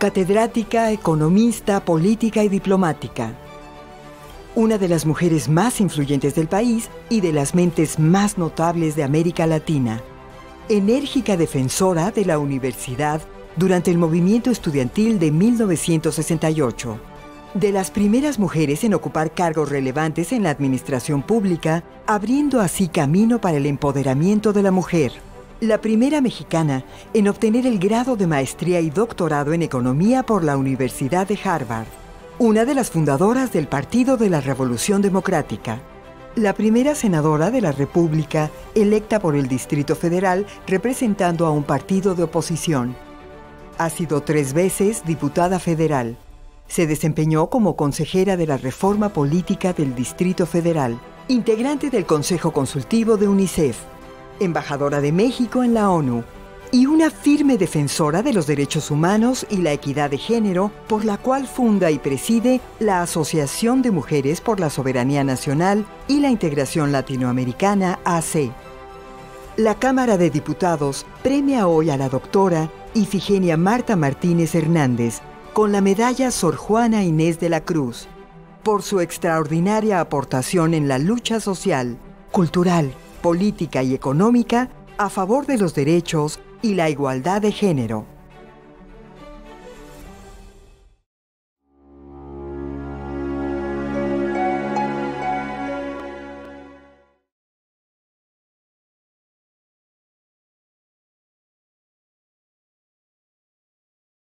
catedrática, economista, política y diplomática. Una de las mujeres más influyentes del país y de las mentes más notables de América Latina. Enérgica defensora de la universidad durante el movimiento estudiantil de 1968. De las primeras mujeres en ocupar cargos relevantes en la administración pública, abriendo así camino para el empoderamiento de la mujer la primera mexicana en obtener el grado de maestría y doctorado en economía por la Universidad de Harvard, una de las fundadoras del Partido de la Revolución Democrática, la primera senadora de la República electa por el Distrito Federal representando a un partido de oposición. Ha sido tres veces diputada federal. Se desempeñó como consejera de la Reforma Política del Distrito Federal, integrante del Consejo Consultivo de UNICEF, embajadora de México en la ONU, y una firme defensora de los derechos humanos y la equidad de género, por la cual funda y preside la Asociación de Mujeres por la Soberanía Nacional y la Integración Latinoamericana, AC. La Cámara de Diputados premia hoy a la doctora Ifigenia Marta Martínez Hernández con la medalla Sor Juana Inés de la Cruz por su extraordinaria aportación en la lucha social, cultural, política y económica a favor de los derechos y la igualdad de género.